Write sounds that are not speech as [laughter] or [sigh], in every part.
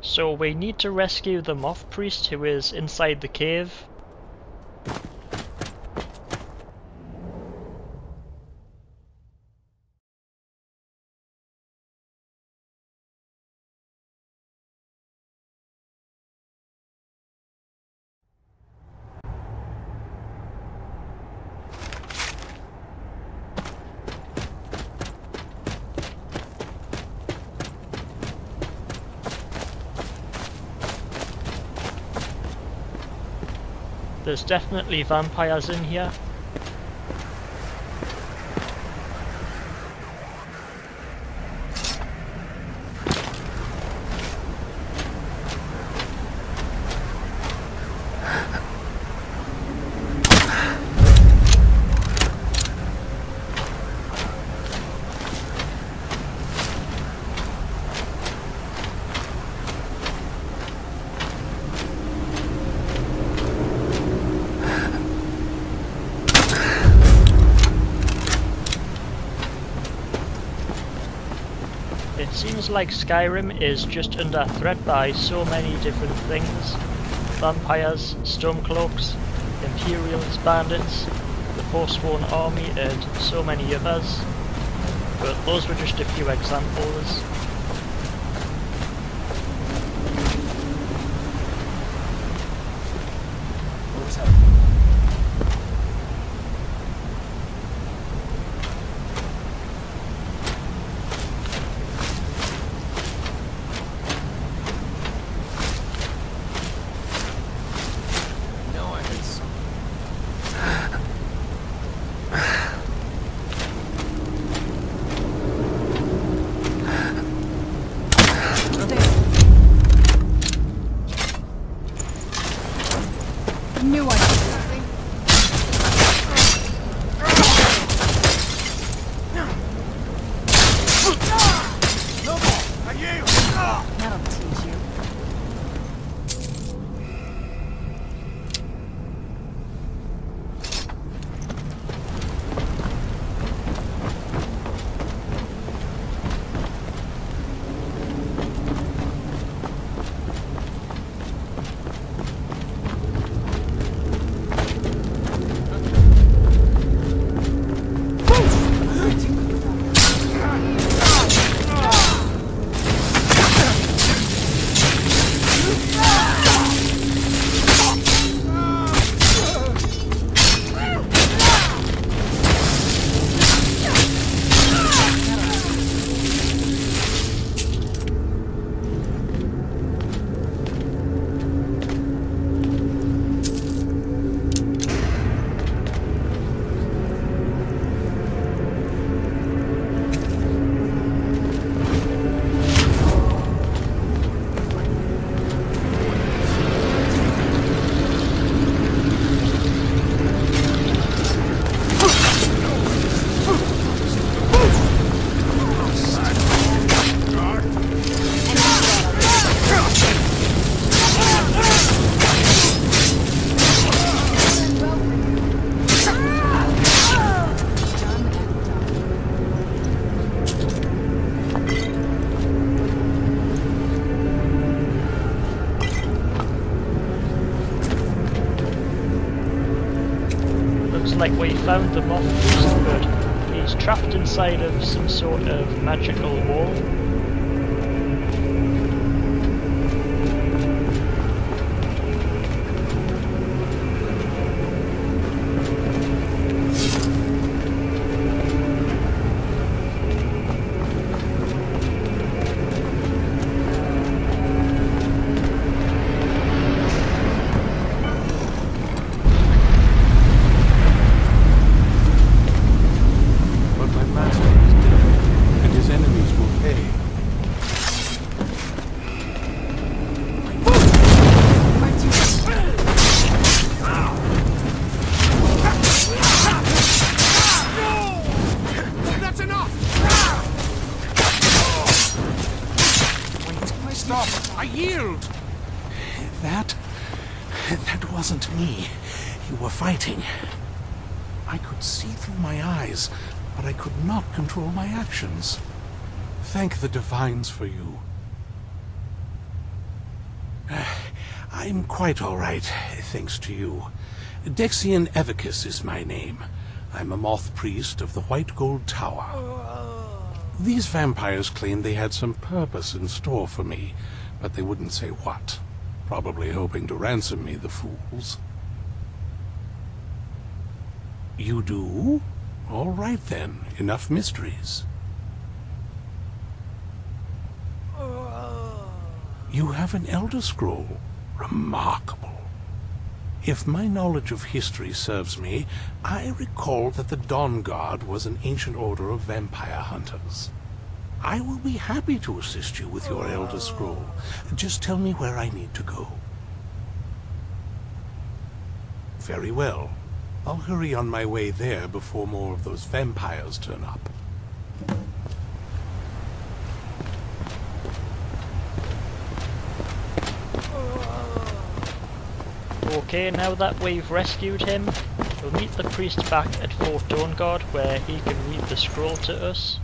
So we need to rescue the moth priest who is inside the cave. There's definitely vampires in here. It seems like Skyrim is just under threat by so many different things. Vampires, Stormcloaks, Imperials, Bandits, the Forsworn Army and so many others. But those were just a few examples. That'll teach you. Like we found the moth but he's trapped inside of some sort of magical wall. Fighting. I could see through my eyes, but I could not control my actions. Thank the Divines for you. [sighs] I'm quite all right, thanks to you. Dexion Evicus is my name. I'm a moth priest of the White Gold Tower. These vampires claimed they had some purpose in store for me, but they wouldn't say what. Probably hoping to ransom me, the fools. You do? All right then, enough mysteries. You have an Elder Scroll. Remarkable. If my knowledge of history serves me, I recall that the Dawnguard was an ancient order of vampire hunters. I will be happy to assist you with your Elder Scroll. Just tell me where I need to go. Very well. I'll hurry on my way there before more of those vampires turn up. Okay, now that we've rescued him, we'll meet the priest back at Fort Dawnguard where he can read the scroll to us.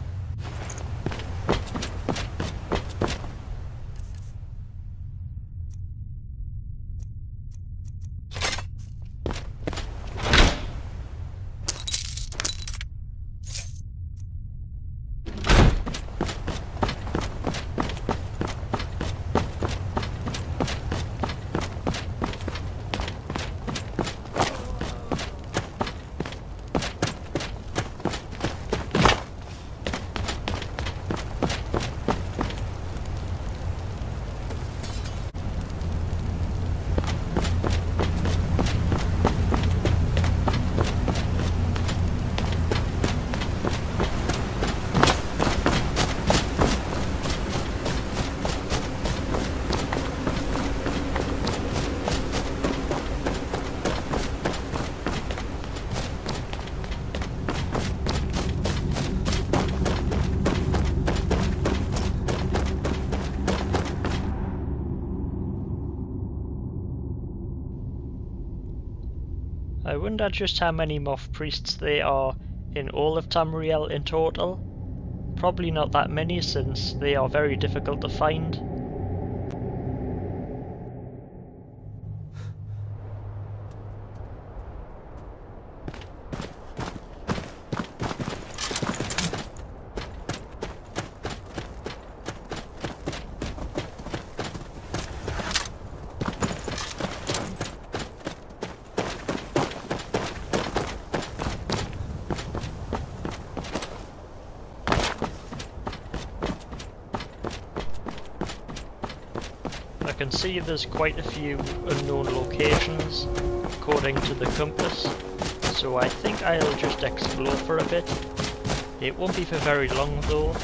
I wonder just how many moth priests there are in all of Tamriel in total. Probably not that many since they are very difficult to find. Can see there's quite a few unknown locations according to the compass, so I think I'll just explore for a bit. It won't be for very long though.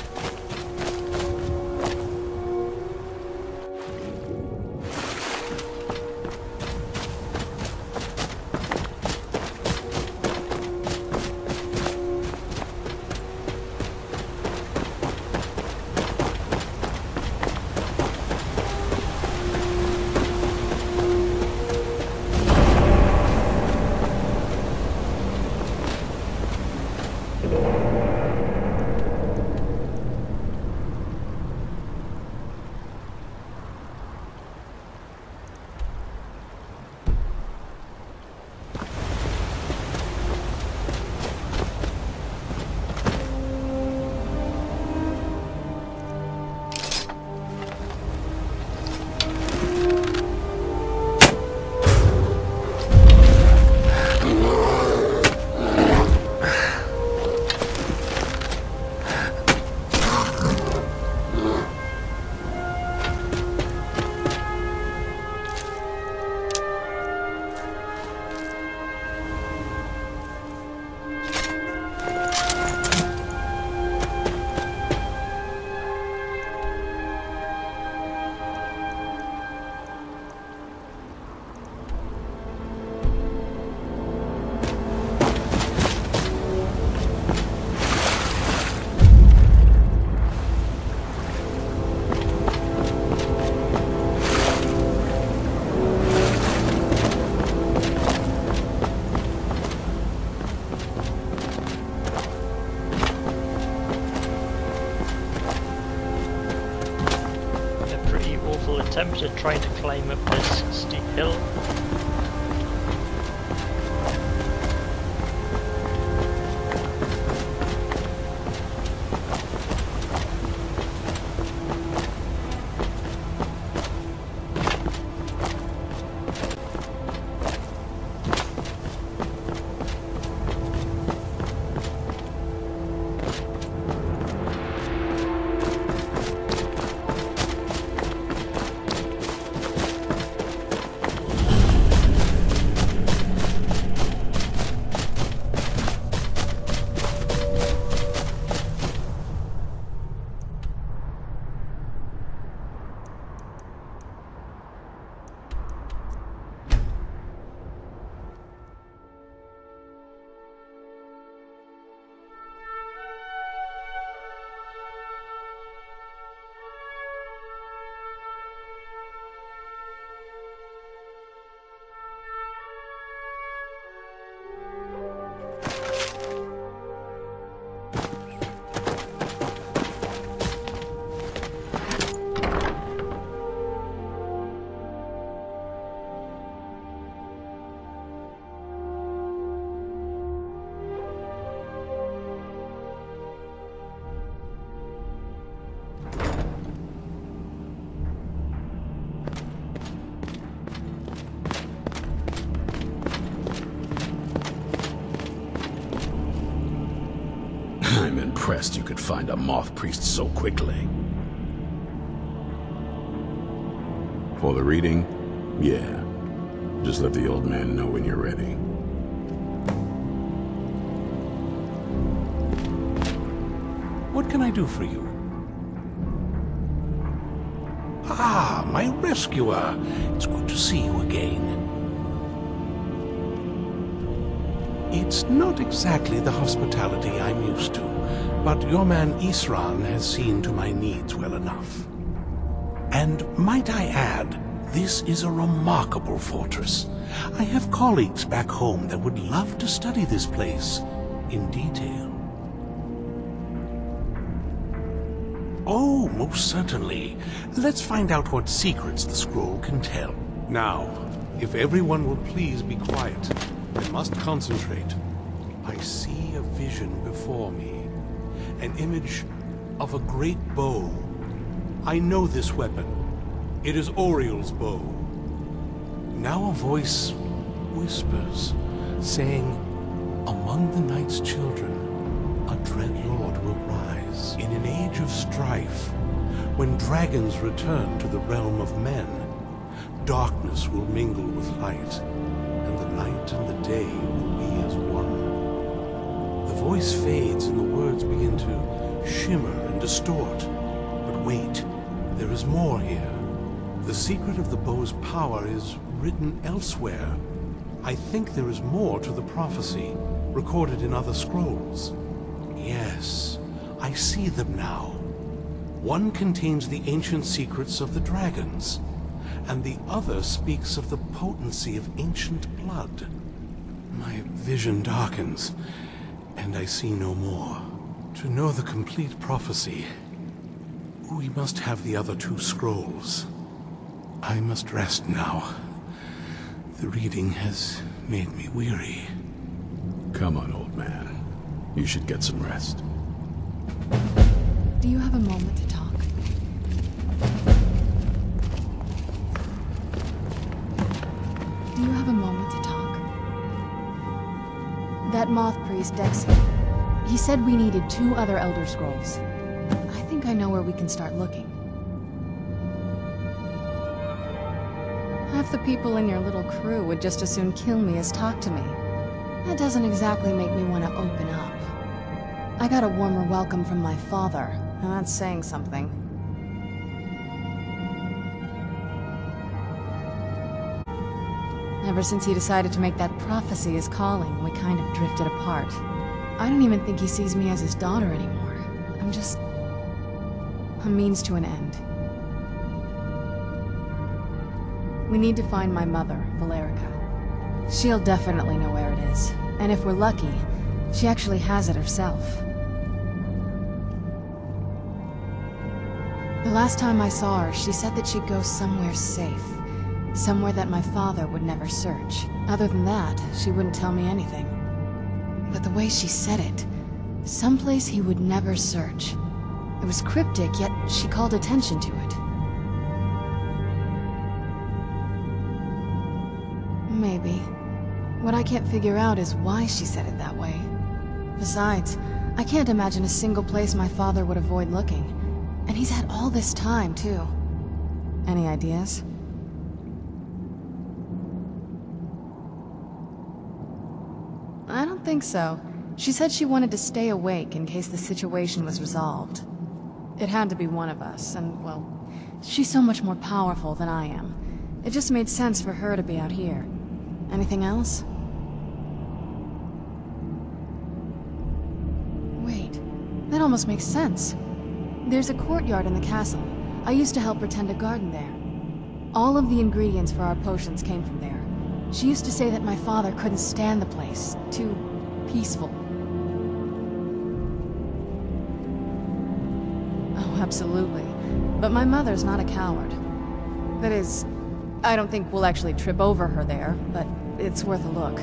Attempt trying to climb up this steep hill. Impressed you could find a moth priest so quickly. For the reading? Yeah. Just let the old man know when you're ready. What can I do for you? Ah, my rescuer. It's good to see you again. It's not exactly the hospitality I'm used to, but your man Isran has seen to my needs well enough. And might I add, this is a remarkable fortress. I have colleagues back home that would love to study this place in detail. Oh, most certainly. Let's find out what secrets the scroll can tell. Now, if everyone will please be quiet, I must concentrate. I see a vision before me. An image of a great bow. I know this weapon. It is Auriel's bow. Now a voice whispers, saying, Among the night's children, a dread lord will rise. In an age of strife, when dragons return to the realm of men, darkness will mingle with light, and the night and the day will voice fades and the words begin to shimmer and distort. But wait, there is more here. The secret of the bow's power is written elsewhere. I think there is more to the prophecy, recorded in other scrolls. Yes, I see them now. One contains the ancient secrets of the dragons, and the other speaks of the potency of ancient blood. My vision darkens, and I see no more. To know the complete prophecy, we must have the other two scrolls. I must rest now. The reading has made me weary. Come on, old man. You should get some rest. Do you have a moment to talk? Do you have a That moth priest, Dexy, he said we needed two other Elder Scrolls. I think I know where we can start looking. Half the people in your little crew would just as soon kill me as talk to me. That doesn't exactly make me want to open up. I got a warmer welcome from my father, and that's saying something. Ever since he decided to make that prophecy his calling, we kind of drifted apart. I don't even think he sees me as his daughter anymore. I'm just... a means to an end. We need to find my mother, Valerica. She'll definitely know where it is. And if we're lucky, she actually has it herself. The last time I saw her, she said that she'd go somewhere safe. Somewhere that my father would never search. Other than that, she wouldn't tell me anything. But the way she said it, someplace he would never search. It was cryptic, yet she called attention to it. Maybe. What I can't figure out is why she said it that way. Besides, I can't imagine a single place my father would avoid looking. And he's had all this time, too. Any ideas? I don't think so. She said she wanted to stay awake in case the situation was resolved. It had to be one of us, and, well, she's so much more powerful than I am. It just made sense for her to be out here. Anything else? Wait, that almost makes sense. There's a courtyard in the castle. I used to help her tend a garden there. All of the ingredients for our potions came from there. She used to say that my father couldn't stand the place. Too peaceful. Oh, absolutely. But my mother's not a coward. That is, I don't think we'll actually trip over her there, but it's worth a look.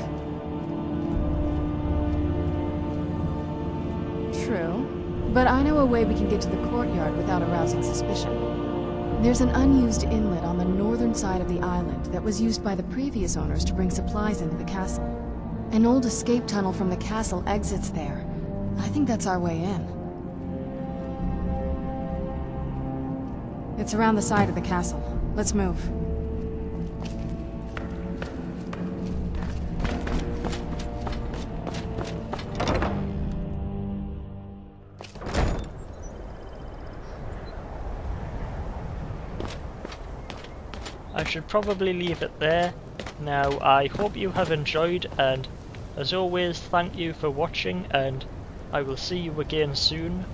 True. But I know a way we can get to the courtyard without arousing suspicion. There's an unused inlet on the northern side of the island that was used by the previous owners to bring supplies into the castle. An old escape tunnel from the castle exits there. I think that's our way in. It's around the side of the castle. Let's move. I should probably leave it there. Now, I hope you have enjoyed, and as always, thank you for watching, and I will see you again soon